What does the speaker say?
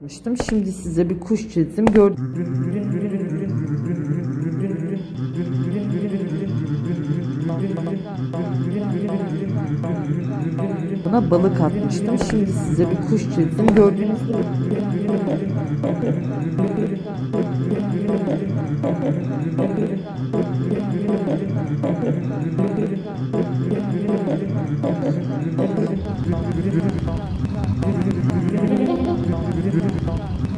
yapmıştım. Şimdi size bir kuş çizdim. Buna balık atmıştım. Şimdi size bir kuş çizdim. Gördüğünüz gibi. 嗯